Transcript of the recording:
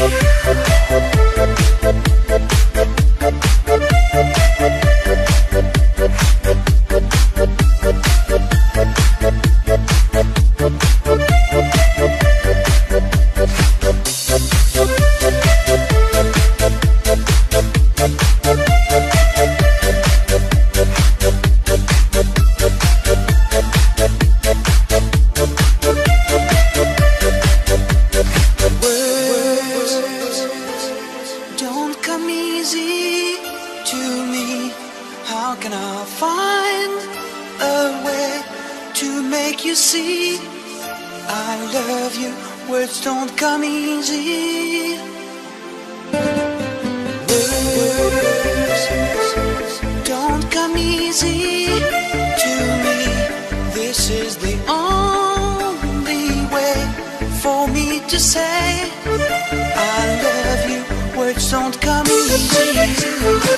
Words easy to me. How can I find a way to make you see? I love you, words don't come easy. Words don't come easy to me. This is the only way for me to say I love you. Words don't come. Thank you.